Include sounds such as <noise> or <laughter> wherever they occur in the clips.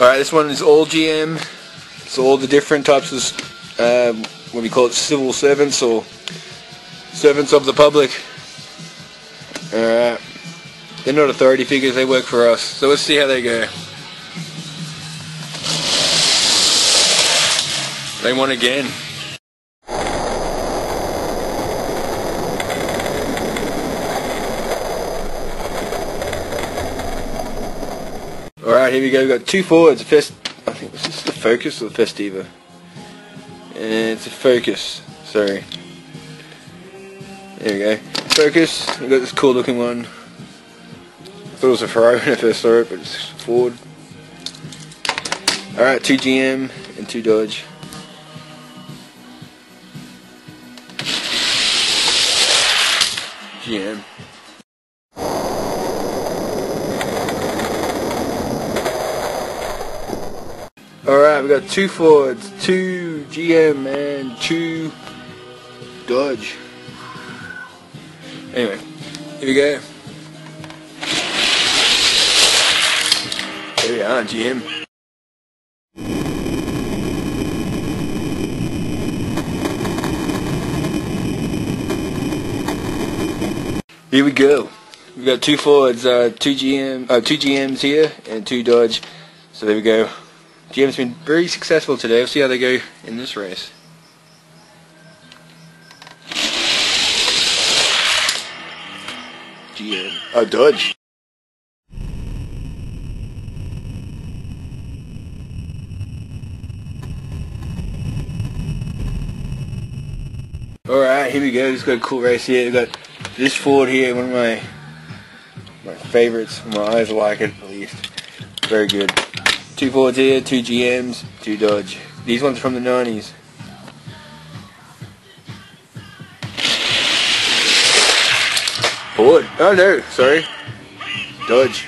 Alright, this one is all GM. It's all the different types of, uh, what we call it, civil servants or servants of the public. Alright. They're not authority figures, they work for us. So let's see how they go. They won again. Alright, here we go. We've got two Fords. First, I think this is the Focus or the Festiva. It's a Focus. Sorry. There we go. Focus. We've got this cool looking one. I thought it was a Ferrari when I first saw it, but it's Ford. Alright, two GM and two Dodge. Alright, we got two Fords, two GM, and two Dodge. Anyway, here we go. Here we are, GM. Here we go. We got two Fords, uh, two GM, uh, two GMs here, and two Dodge. So there we go. GM's been very successful today. We'll see how they go in this race. GM. A Dodge. Alright, here we go. Just got a cool race here. We've got this Ford here, one of my my favorites. My eyes like it, at least. Very good. Two Fords here, two GMs, two Dodge. These ones are from the 90s. Ford. Oh no, sorry. Dodge.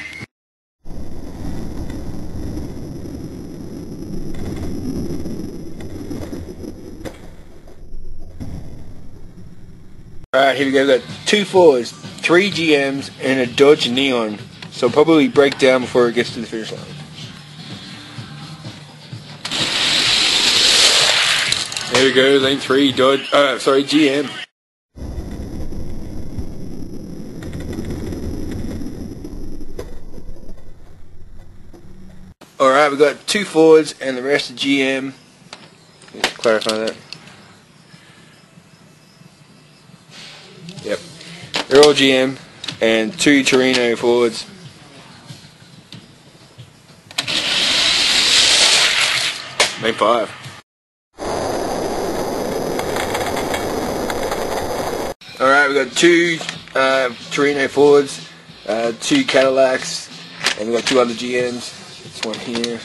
Alright, here we go. We've got two three GMs, and a Dodge Neon. So probably break down before it gets to the finish line. There we go, lane three, Dodge, uh, sorry, GM. Alright, we've got two Fords and the rest of GM. Let's clarify that. Yep. They're all GM and two Torino Fords. Lane 5. we've got two uh, Torino Fords, uh, two Cadillacs, and we've got two other GMs. This one here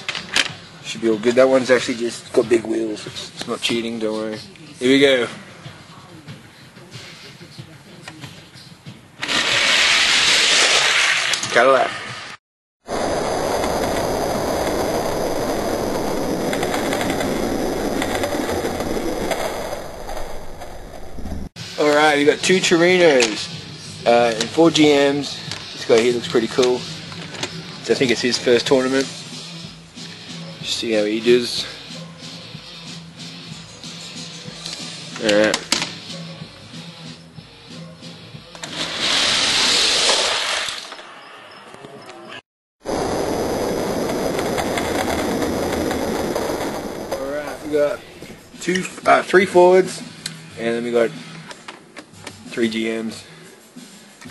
should be all good. That one's actually just got big wheels. It's, it's not cheating, don't worry. Here we go. Cadillac. Alright, we got two Torinos uh, and four GMs. This guy here looks pretty cool. I think it's his first tournament. Just see how he does. Alright. Alright, we got two, uh, three Fords, and then we got three GMs.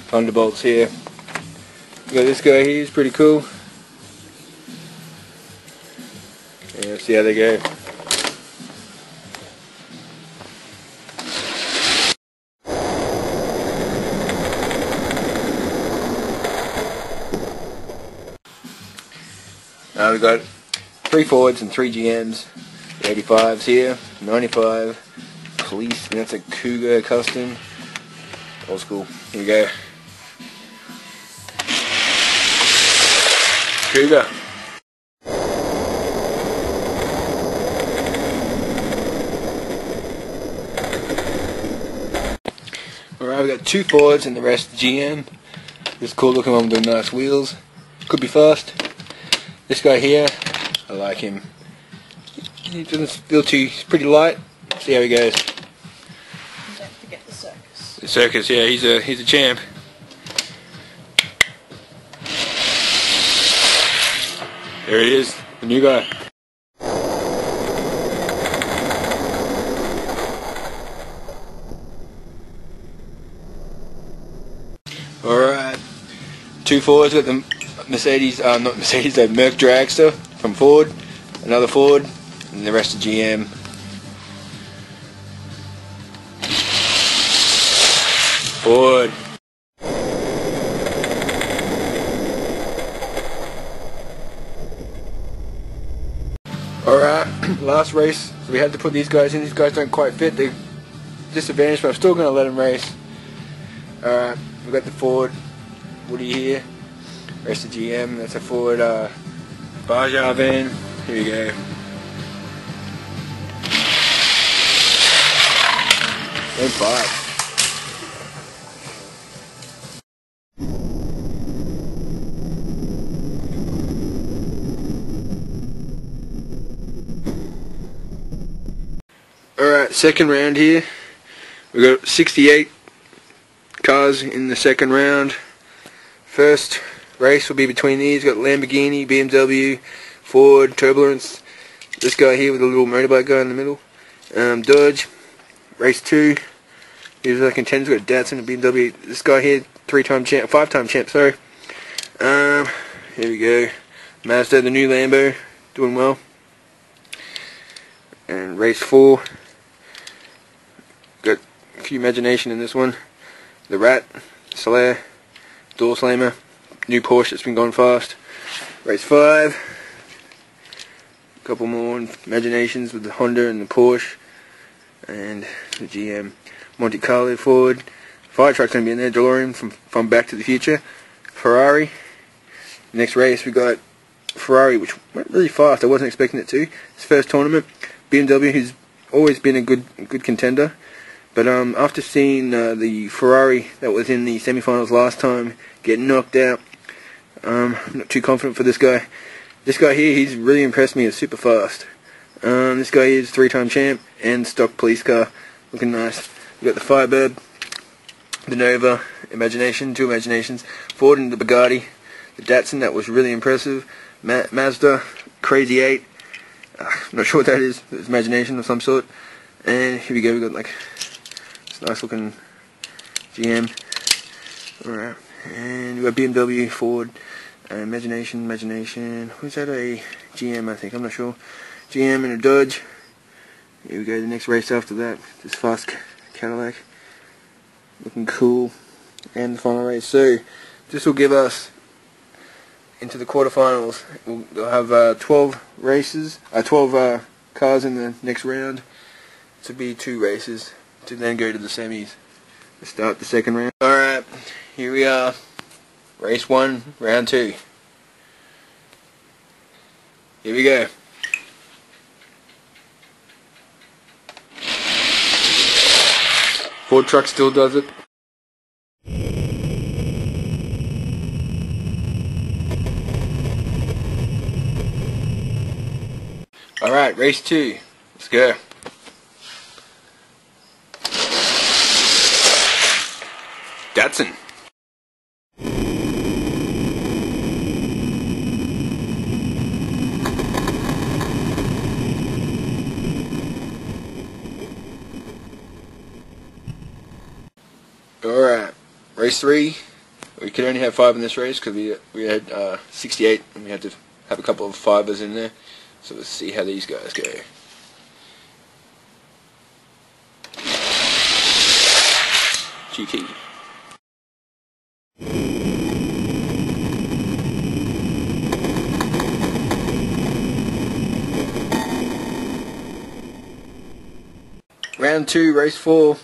Thunderbolts here. Got this guy here, he's pretty cool. Yeah, let's see how they go. Now we've got three Fords and three GMs. 85s here, 95, police, and that's a Cougar custom. Old school. Here we go. Here we go. Alright, we got two Fords and the rest GM. This cool looking one with the nice wheels. Could be fast. This guy here, I like him. He doesn't feel too. He's pretty light. See how he goes. Don't forget the circus. The circus, yeah, he's a he's a champ. There he is, the new guy. Alright, two Fords, got the Mercedes, uh, not Mercedes, the Merc Dragster from Ford, another Ford, and the rest of GM. Ford. Alright, <clears throat> last race. So we had to put these guys in. These guys don't quite fit. They're disadvantaged, but I'm still going to let them race. Alright, we got the Ford Woody here. Rest of GM. That's a Ford uh, Baja van. Here you go. Five. Alright, second round here. We've got 68 cars in the second round. First race will be between these. We've got Lamborghini, BMW, Ford, Turbulence. This guy here with a little motorbike guy in the middle. Um, Dodge. Race 2. These are the contenders. We've got Datsun and BMW. This guy here, three-time champ, five-time champ, sorry. Um, here we go. Mazda, the new Lambo. Doing well. And race 4 few imagination in this one. The Rat, Solaire, Door Slammer, new Porsche that's been going fast. Race 5. A couple more imaginations with the Honda and the Porsche. And the GM Monte Carlo Ford. Fire truck's going to be in there. DeLorean from, from Back to the Future. Ferrari. Next race we got Ferrari, which went really fast. I wasn't expecting it to. His first tournament. BMW, who's always been a good good contender. But um, after seeing uh, the Ferrari that was in the semifinals last time get knocked out, um, I'm not too confident for this guy. This guy here, he's really impressed me. He's super fast. Um, this guy is three-time champ and stock police car, looking nice. We've got the Firebird, the Nova, Imagination, two Imaginations, Ford and the Bugatti, the Datsun that was really impressive, Ma Mazda, Crazy 8. Uh, I'm not <laughs> sure what that is. It's imagination of some sort. And here we go. We got like nice looking GM. Alright. And we've got BMW, Ford, uh, Imagination, Imagination. Who's that? A GM, I think. I'm not sure. GM and a Dodge. Here we go. The next race after that. This fast Cadillac. Looking cool. And the final race. So this will give us into the quarterfinals. We'll, we'll have uh, 12 races, uh, 12 uh, cars in the next round to be two races to then go to the semis to start the second round. Alright, here we are. Race 1, round 2. Here we go. Ford truck still does it. Alright, race two. Let's go. Datsun. Alright, race three. We could only have five in this race because we, we had uh, 68 and we had to have a couple of fibers in there. So let's see how these guys go. GT. Round two, race four.